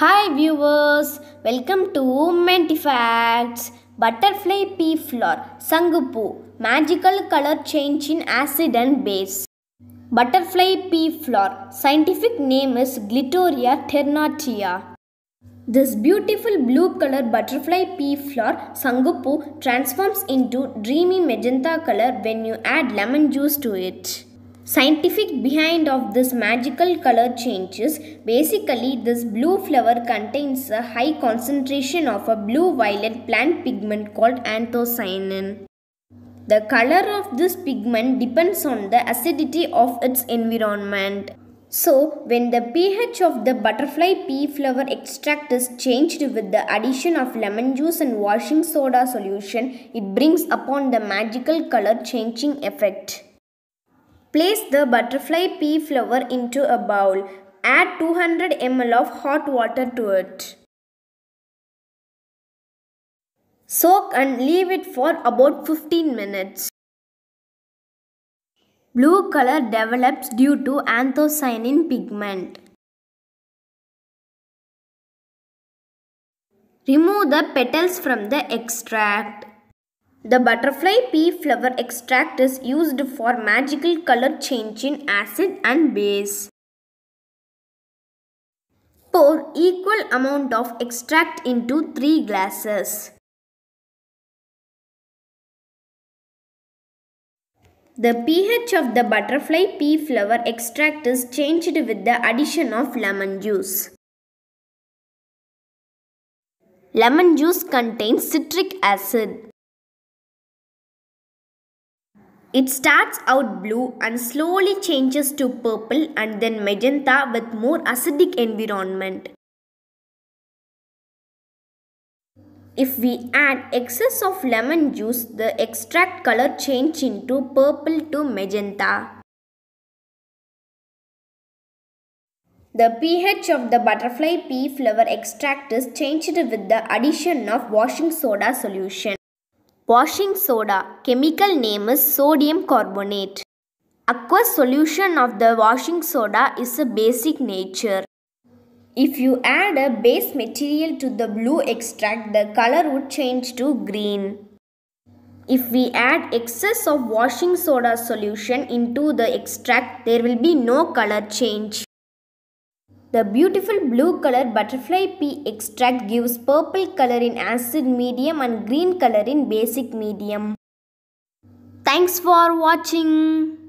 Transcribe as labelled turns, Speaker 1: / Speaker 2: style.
Speaker 1: Hi viewers, welcome to Mentee Facts. Butterfly pea flower, Sangu Poo, magical color change in acid and base. Butterfly pea flower, scientific name is Clitoria ternatea. This beautiful blue color butterfly pea flower, Sangu Poo, transforms into dreamy magenta color when you add lemon juice to it scientific behind of this magical color changes basically this blue flower contains a high concentration of a blue violet plant pigment called anthocyanin. The color of this pigment depends on the acidity of its environment. So when the ph of the butterfly pea flower extract is changed with the addition of lemon juice and washing soda solution it brings upon the magical color changing effect Place the butterfly pea flower into a bowl. Add 200 ml of hot water to it. Soak and leave it for about 15 minutes. Blue color develops due to anthocyanin pigment. Remove the petals from the extract. The butterfly pea flower extract is used for magical color change in acid and base. Pour equal amount of extract into 3 glasses. The pH of the butterfly pea flower extract is changed with the addition of lemon juice. Lemon juice contains citric acid. It starts out blue and slowly changes to purple and then magenta with more acidic environment. If we add excess of lemon juice, the extract color change into purple to magenta. The pH of the butterfly pea flower extract is changed with the addition of washing soda solution. Washing soda, chemical name is sodium carbonate. Aqueous solution of the washing soda is a basic nature. If you add a base material to the blue extract, the color would change to green. If we add excess of washing soda solution into the extract, there will be no color change. The beautiful blue color butterfly pea extract gives purple color in acid medium and green color in basic medium. Thanks for watching.